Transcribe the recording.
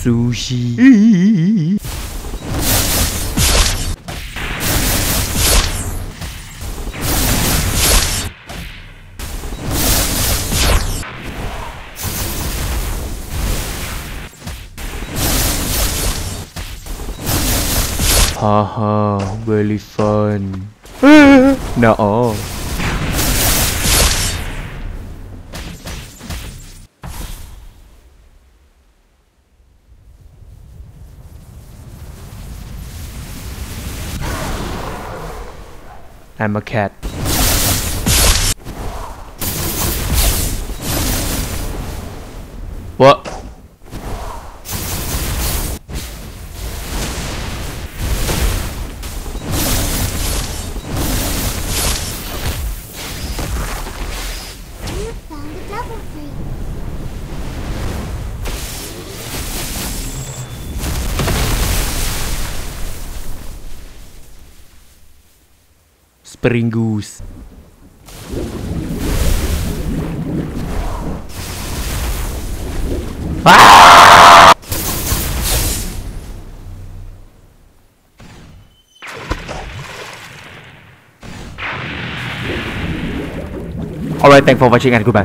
Sushi. Haha, really fun. no. Oh. I'm a cat. What? You found double. Spring Goose. Ah! Alright, thanks for watching and goodbye.